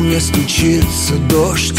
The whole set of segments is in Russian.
мне стучится дождь.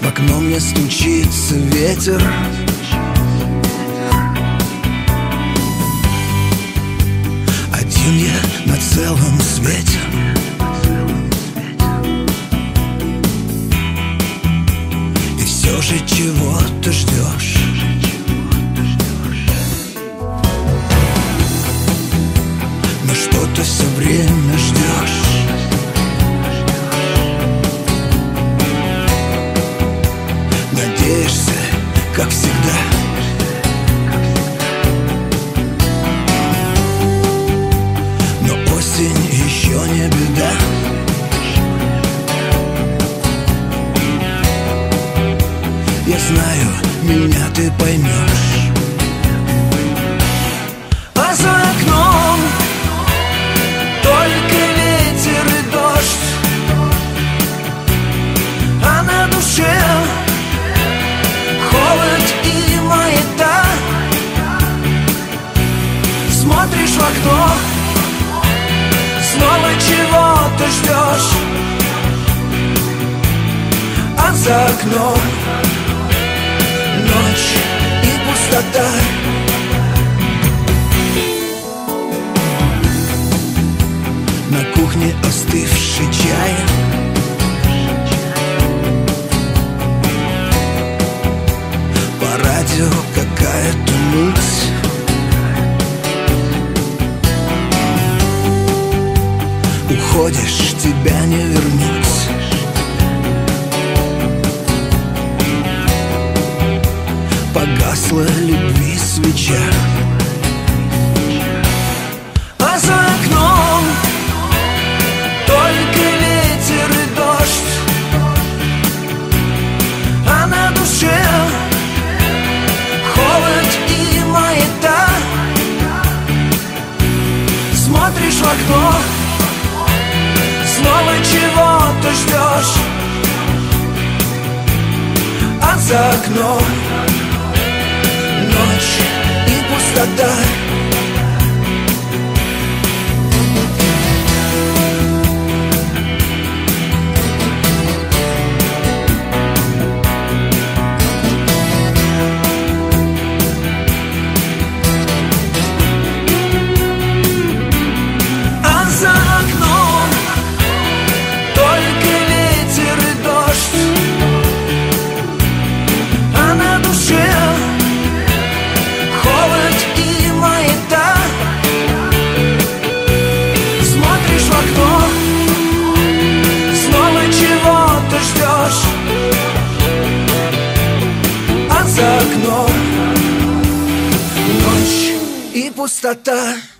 В окно мне стучится ветер. Один я на целом свете. И все же чего ты ждешь Но что ты все время ждешь Надеешься, как всегда за окном. Ночь и пустота. На кухне остывший чай свеча А за окном только ветер и дождь. А на душе холод и маята. Смотришь в окно Снова чего ты ждешь. А за окном и пустота А за